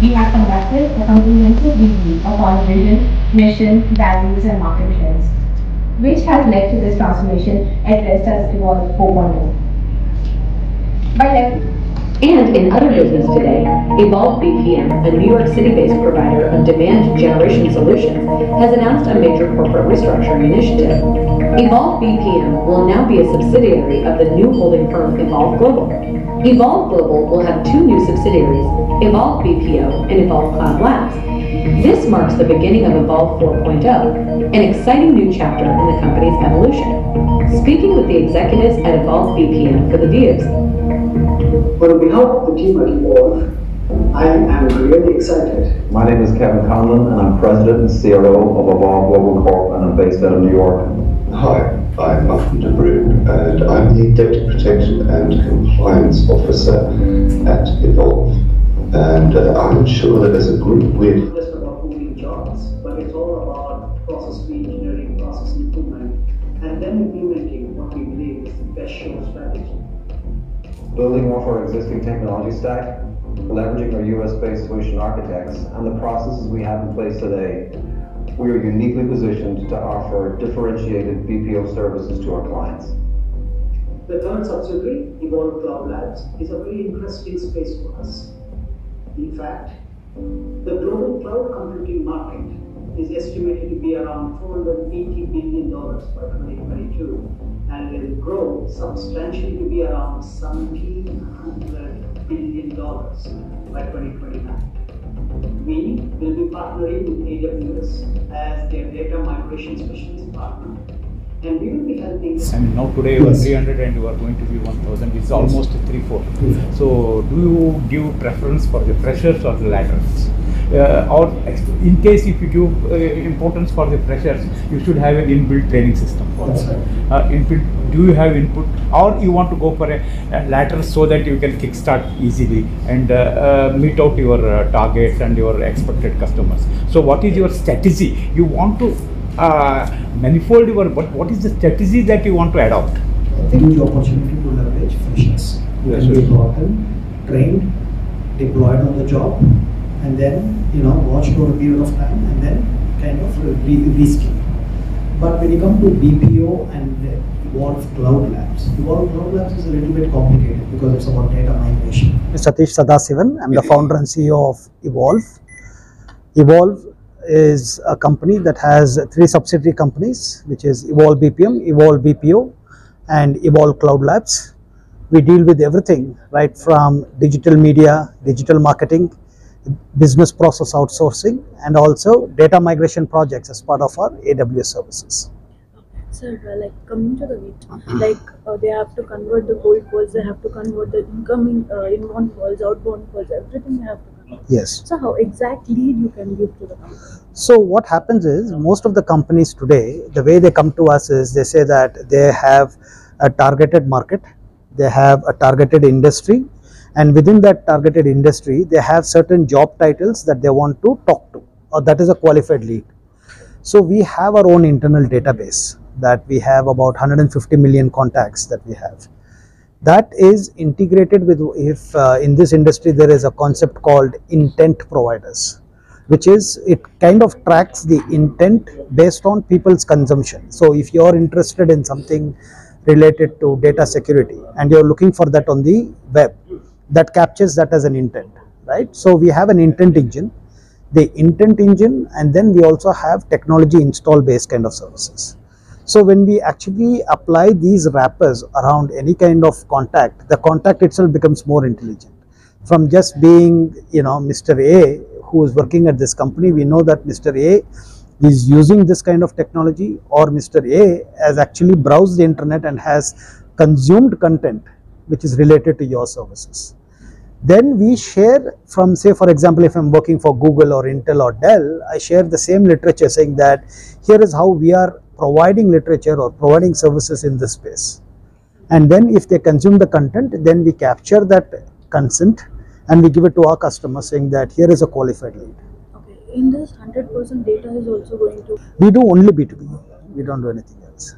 We have conducted a comprehensive review of our vision, mission, values, and market trends, which has led to this transformation addressed as Evolve 4.0. By leveraging and in other business today, Evolve BPM, a New York City-based provider of demand generation solutions, has announced a major corporate restructuring initiative. Evolve BPM will now be a subsidiary of the new holding firm Evolve Global. Evolve Global will have two new subsidiaries, Evolve BPO and Evolve Cloud Labs. This marks the beginning of Evolve 4.0, an exciting new chapter in the company's evolution. Speaking with the executives at Evolve BPM for the views, On behalf of the team at Evolve, I am really excited. My name is Kevin Conlon, and I'm President and CRO of Evolve Global Corp, and I'm based out of New York. Hi, I'm Martin de Bruin, and I'm the Data Protection and Compliance Officer at Evolve. And uh, I'm sure that as a group, we're Not just about moving jobs, but it's all about process reengineering, process improvement, and then implementing what we believe is the best show strategy. Building off our existing technology stack, leveraging our US-based solution architects, and the processes we have in place today, we are uniquely positioned to offer differentiated BPO services to our clients. The third subsidiary, Evolve Cloud Labs, is a very interesting space for us. In fact, the global cloud computing market is estimated to be around $480 billion by 2022 and will grow substantially to be around $1,700 billion by 2029. We will be partnering with AWS as their data migration specialist partner and we will be helping And now today you are 300 and you are going to be 1000 is almost 3 4 so do you give preference for the freshers or the laterals uh, or in case if you give uh, importance for the freshers you should have an inbuilt training system That's them. uh, inbuilt do you have input? Or you want to go for a, a lateral so that you can kickstart easily and uh, uh, meet out your uh, targets and your expected customers. So what is your strategy? You want to uh, manifold your but what is the strategy that you want to adopt? I think the opportunity to leverage freshers. Yes, And we brought them, trained, deployed on the job, and then, you know, watched over a period of time and then kind of re- reskill. But when you come to BPO and the Evolve Cloud Labs, Evolve Cloud Labs is a little bit complicated because it's about data migration. Mr. Satish Sadasivan. I'm the founder and CEO of Evolve. Evolve is a company that has three subsidiary companies, which is Evolve BPM, Evolve BPO, and Evolve Cloud Labs. We deal with everything right from digital media, digital marketing, business process outsourcing, and also data migration projects as part of our AWS services. Sir, uh, like coming to the meet, like uh, they have to convert the cold calls, they have to convert the incoming uh, inbound calls, outbound calls, everything they have to convert. Yes. So how exact lead you can give to the company? So what happens is most of the companies today, the way they come to us is they say that they have a targeted market, they have a targeted industry, and within that targeted industry, they have certain job titles that they want to talk to, or that is a qualified lead. So we have our own internal database that we have about 150 million contacts that we have. That is integrated with if uh, in this industry there is a concept called intent providers which is it kind of tracks the intent based on people's consumption. So if you're interested in something related to data security and you're looking for that on the web, that captures that as an intent, right? So we have an intent engine, the intent engine, and then we also have technology install based kind of services. So when we actually apply these wrappers around any kind of contact, the contact itself becomes more intelligent. From just being, you know, Mr. A who is working at this company, we know that Mr. A is using this kind of technology or Mr. A has actually browsed the internet and has consumed content which is related to your services. Then we share from say for example if I'm working for Google or Intel or Dell, I share the same literature saying that here is how we are providing literature or providing services in this space. And then if they consume the content, then we capture that consent and we give it to our customer saying that here is a qualified lead. Okay, in this 100% data is also going to We do only B2B, we don't do anything else.